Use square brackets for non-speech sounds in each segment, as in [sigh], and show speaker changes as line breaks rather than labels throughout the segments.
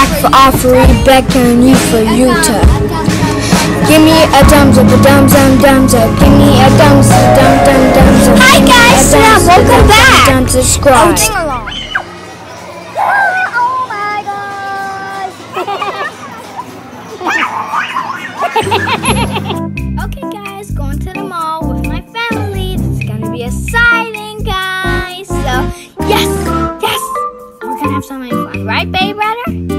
back for offering beckoning for you to Give me a thumbs up, a thumbs up, thumbs up. Give me a thumbs up, thumbs up, thumbs up.
Hi, guys.
Give me
Yeah, welcome back.
up,
oh, subscribe. Oh my gosh. okay, guys, going to the mall with my family. This is gonna be exciting, guys. So, yes, yes, we're gonna have so many fun, right, babe, brother?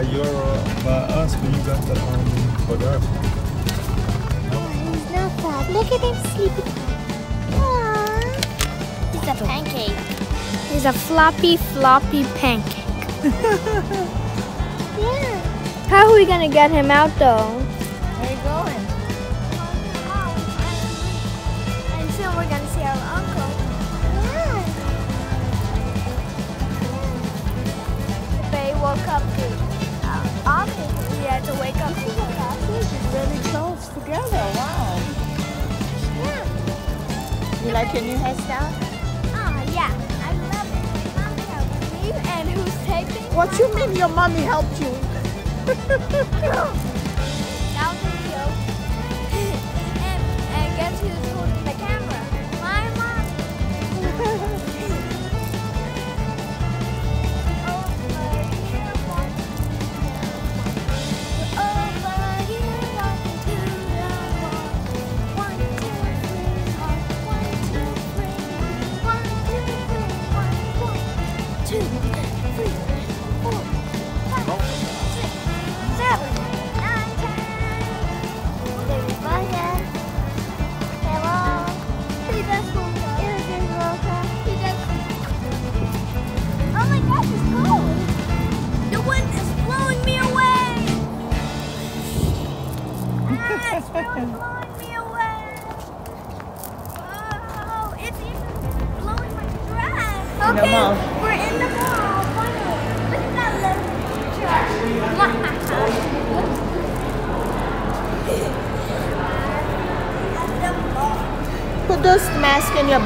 By your uh, by us when you got the um photography.
He's not bad. Look at him sleeping. Aww.
He's a pancake.
He's a floppy, floppy pancake. [laughs]
Yeah.
How are we gonna get him out though?
Like your new hairstyle?
Ah, yeah. I love it. My Mommy helped me. And who's taping?
What you mean your mommy helped you? [laughs]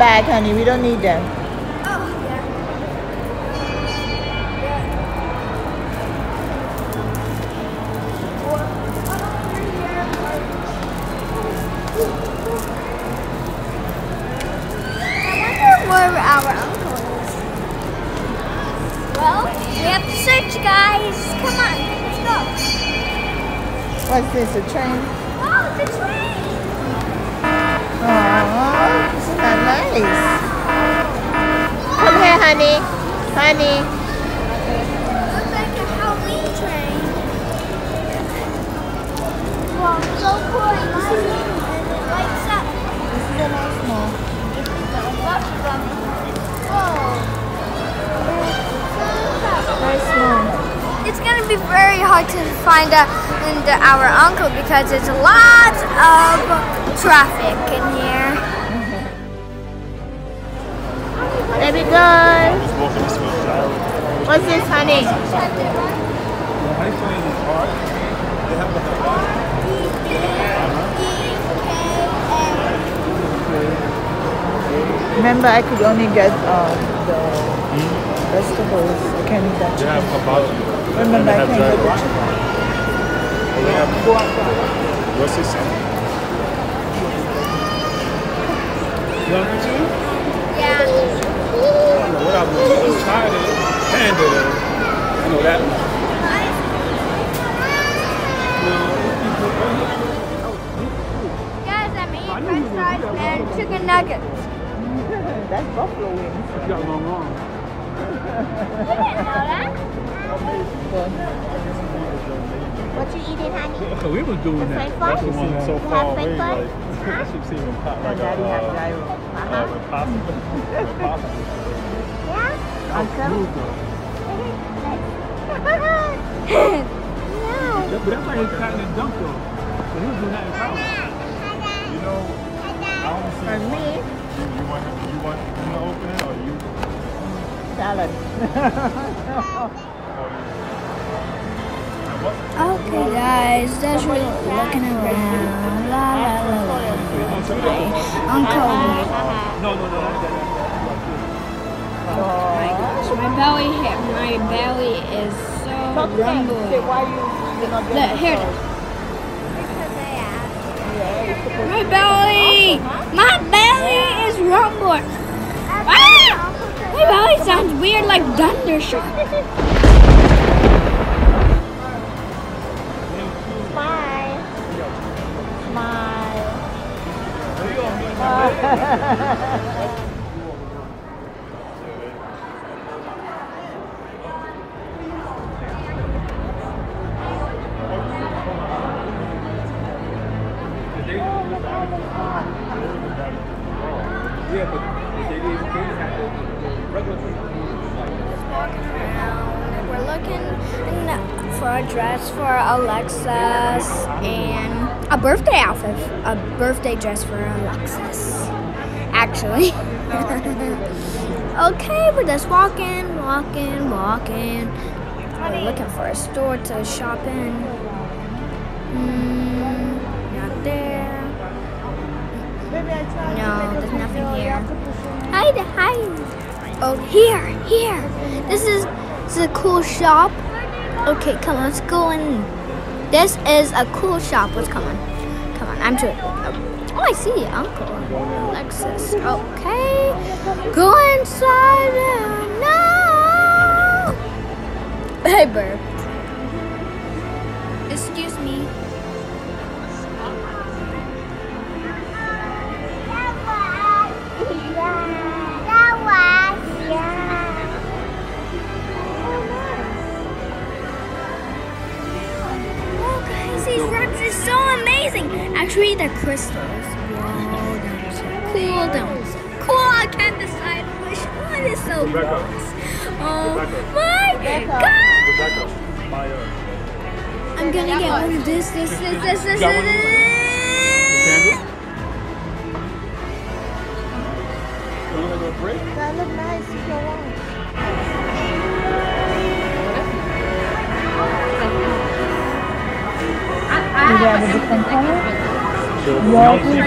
bag, honey. We don't need them.
Oh, yeah. I wonder where our uncle is. Well, we have to search, guys. Come on, let's go.
What's this, a train?
Oh, it's a train.
Aww, nice? Come here, honey. Honey.
Looks like a Halloween train. Wow, so cool. And it lights up.
This is a nice mall. Very small.
It's gonna be very hard to find uh, our uncle because there's a lot of traffic in here.
They have like a bar.
E-K-A.
Remember, I could only get um, the vegetables. I can't eat that
They have
chicken.
hibachi.
Remember, I
And
can't
they
get the chicken.
They have What's this? You want me to?
Yeah.
I don't I want. Tired of it. Panda. though. Know that one.
Guys, I'm eating french fries and chicken nuggets.
That's buffalo wings.
You got long arms.
You didn't know that.
What you eating, honey?
we was doing
that.
that.
That's
That's
the
the
one
one so
You
far
have
away.
fake
Like, I should see him pop like a
daddy had
uh,
gyro.
uh, [laughs]
no. [laughs]
But that's why he's cutting and dunked though. So he was doing that in college.
You know, I don't see.
And me,
You, you want you want him to open it or you?
salad. [laughs]
Okay, guys, that's really looking around. La la la la. Uncle.
No, no, no, that's that.
Oh my gosh, my belly hit. My belly is so
Talk to them. Say why you did not get
Look,
the
here it
sauce. Yeah, you're supposed
My belly! My belly is rumbling. Ah! My belly sounds weird like thundershock.
Smile. [laughs]
a dress for Alexis and a birthday outfit, a birthday dress for Alexis. Actually. [laughs] okay, we're just walking, walking, walking. We're looking for a store to shop in. Mm, not there. No, there's nothing here.
You have to.
Hi, hi. Oh, here, here. This is this is a cool shop. Okay, come on, let's go in. This is a cool shop. Let's come on. Come on, I'm too. Oh, I see Uncle Alexis. Okay, go inside now. Hey, burp.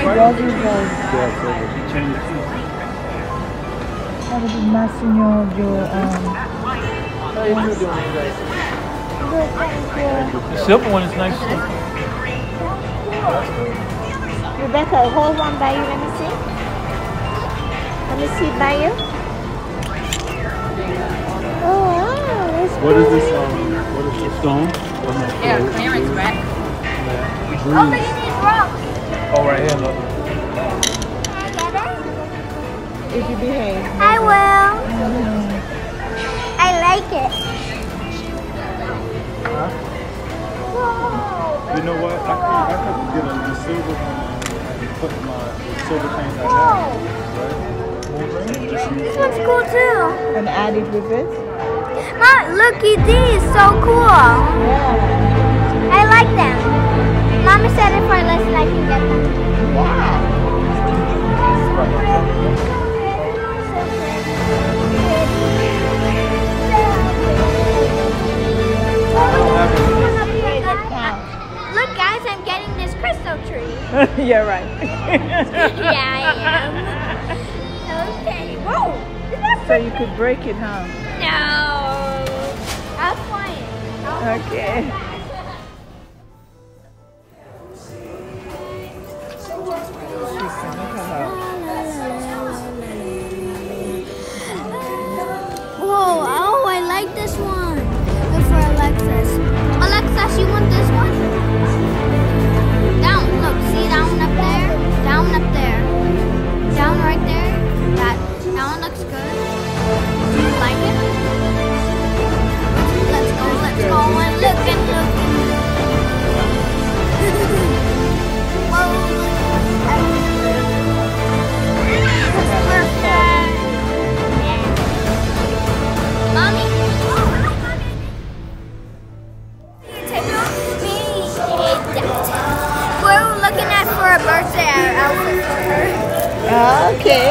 Food.
That would be matching your, your, um,
How you doing, guys?
good, thank you.
The silver one is nice too.
Rebekah, hold one by you. Let me see. Let me see it by you. Oh, wow. That's
What is this? Um, what is this?
Stone.
Yeah, clearance back.
Oh, look at these rocks.
Oh, right here. Look.
If you behave.
I will. I like it.
You know what? I could, I could get a the silver one and put my silver paint I have, right? And
This one's cool too.
And add it with this?
Mom, look at these. So cool.
Yeah.
I like them. Mommy said if I listen, I can get them.
Wow.
Look, guys, I'm getting this crystal tree. [laughs]
You're right. [laughs]
yeah, I am.
So you could break it, huh?
No. I'll it.
Okay.
Alexis. Alexis, you want this one? Down, look, see down up there? Down up there. Down right there. That, that one looks good. Do you like it? Let's go, let's go and look and look. [laughs] Whoa, Perfect. Yeah. Mommy. Her.
Okay.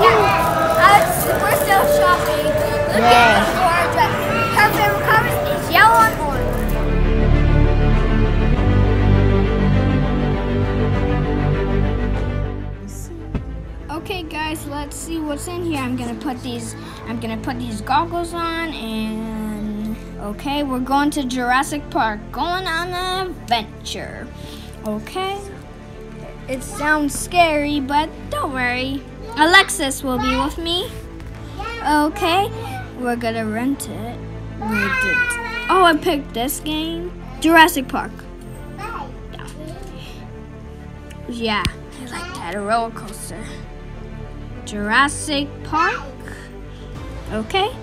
Yeah. Uh, we're still shopping. Looking
Yeah.
for a dress. Her favorite colors is yellow and orange. Okay guys, let's see what's in here. I'm gonna put these I'm gonna put these goggles on and okay, we're going to Jurassic Park, going on an adventure. Okay? It sounds scary, but don't worry. Alexis will be with me. Okay? We're gonna rent it. Rent it. Oh, I picked this game. Jurassic Park. Yeah, I like that. Roller coaster. Jurassic Park. Okay.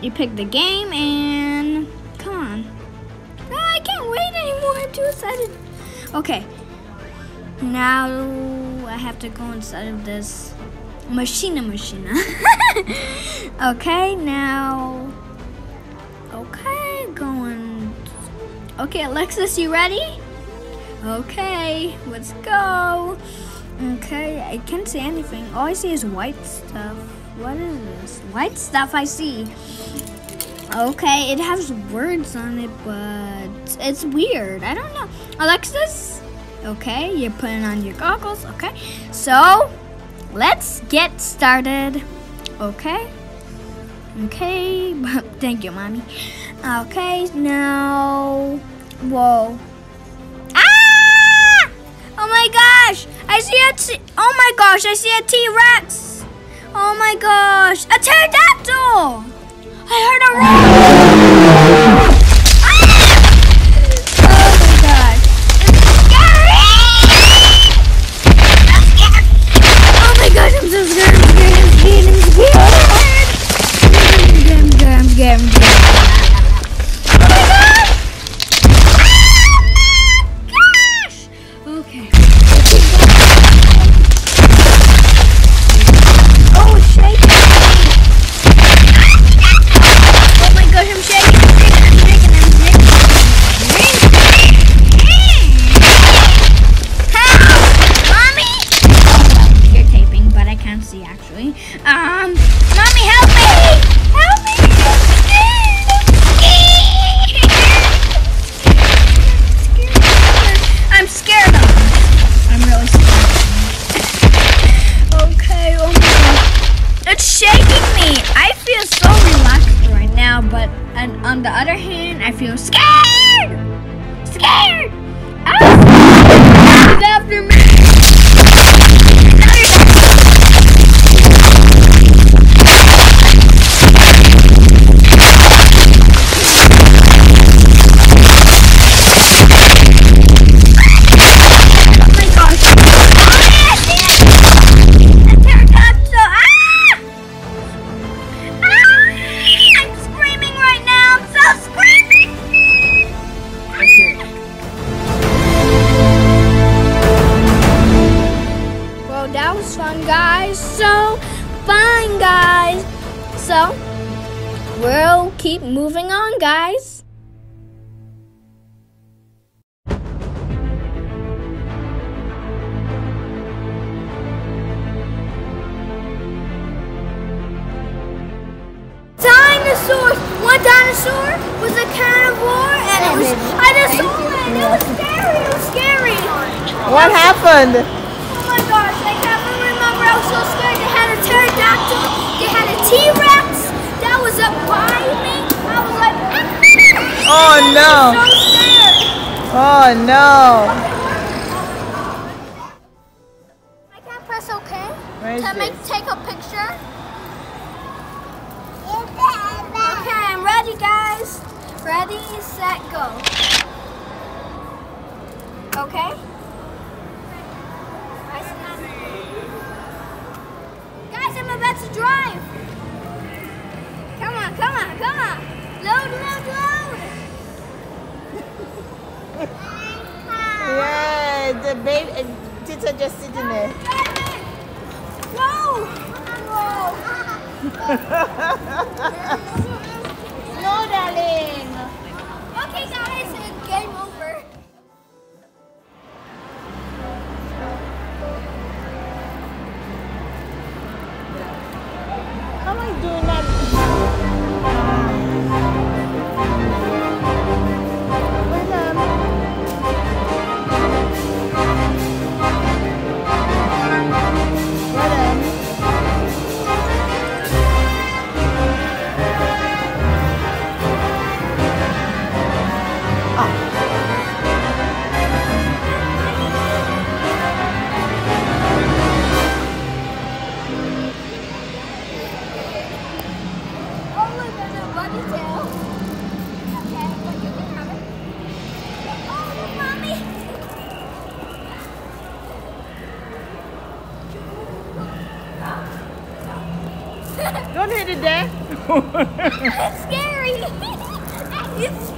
You pick the game and come on. I can't wait anymore. I'm too excited. Okay. Now I have to go inside of this machina machina. [laughs] okay, now. Okay, going. Okay, Alexis, you ready? Okay, let's go. Okay, I can't see anything. All I see is white stuff. What is this? White stuff I see. Okay, it has words on it, but it's weird. I don't know. Alexis? Okay, you're putting on your goggles. Okay, so let's get started. Okay? Okay, [laughs] thank you, mommy. Okay, now. Whoa. Ah! Oh my gosh! I see a T. Oh my gosh! I see a T Rex. Oh my gosh! A pterodactyl! I heard a roar. Actually. Um, Oh, oh
no! Oh no!
I can't press OK
Where is
to make
this?
take a picture. Okay, I'm ready, guys. Ready, set, go. Okay. Guys, I'm about to drive. Come on, come on, come on. Load, load, load.
Yeah, the baby, uh, Tita just sitting there.
Driving. [laughs] Whoa. [laughs]
Hit [laughs] it. [laughs]
It's scary. it's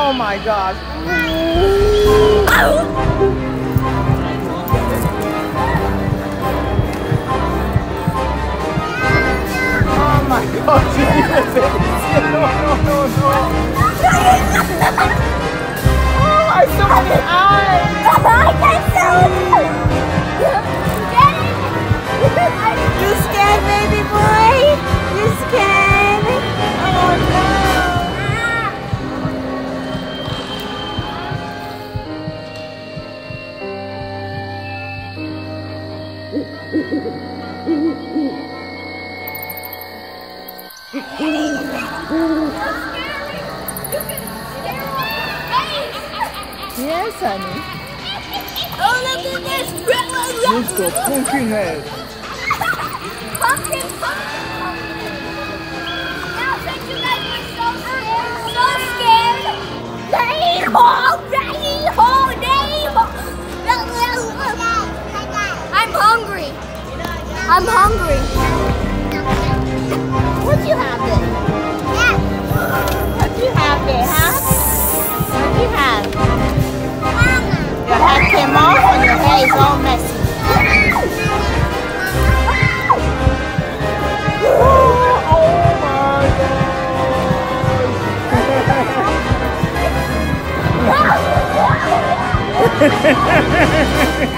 Oh my gosh.
Oh
my gosh. no, no, no, no. Oh, I so many eyes. You scared, baby boy? You scared? Yes, honey.
Oh, look at this!
Go pumpkin head.
Pumpkin, pumpkin! Now, since you guys were so scared, so scared, Day-ho! Day-ho! Day-ho! I'm hungry. I'm hungry.
What you have there? You have? Your hat came off and your hair is all messy.
Oh, [laughs] [laughs] [laughs]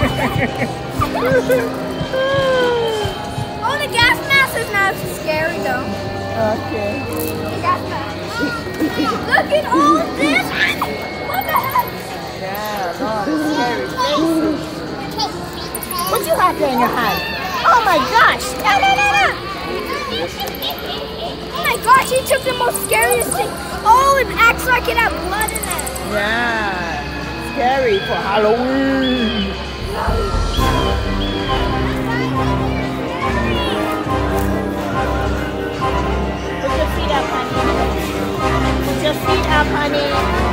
Oh my gosh,
he took the most scariest thing. Oh, it acts like it had blood in it.
Yeah, scary for Halloween. Put your feet up, honey. Put your feet up, honey.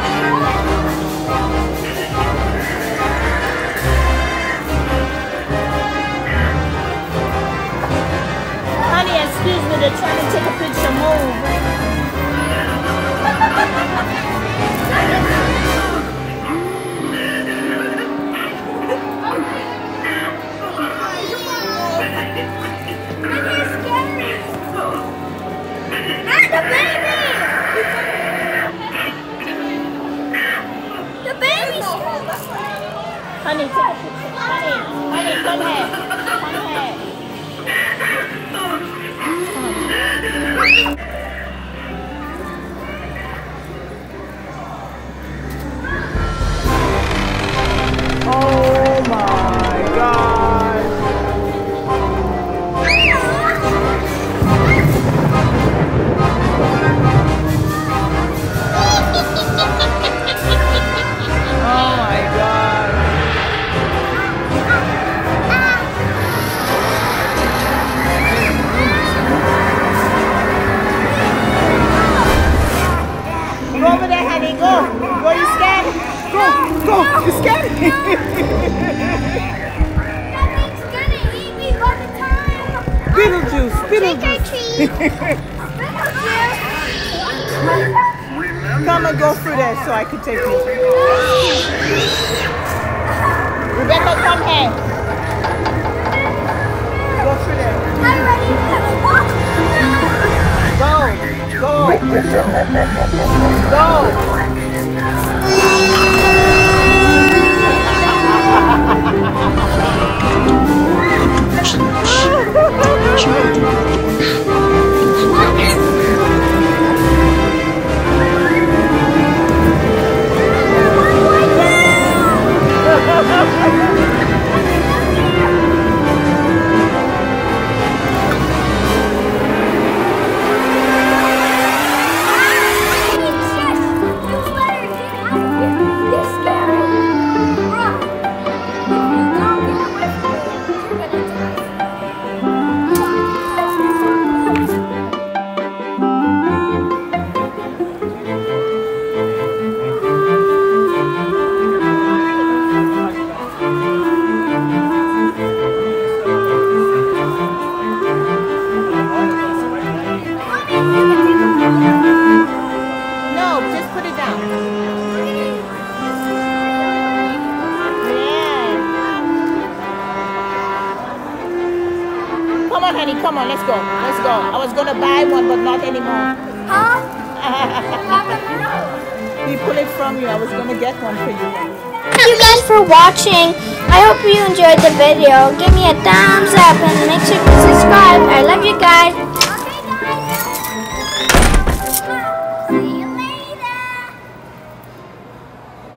Can take you. Rebekah, come here. Go through there.
Walk.
Go. Go. No, ¡Ja, [laughs] ja! Anymore.
Huh? [laughs]
He pulled it from you. I was gonna get one for you.
Thank you guys for watching. I hope you enjoyed the video. Give me a thumbs up and make sure to subscribe. I love you guys.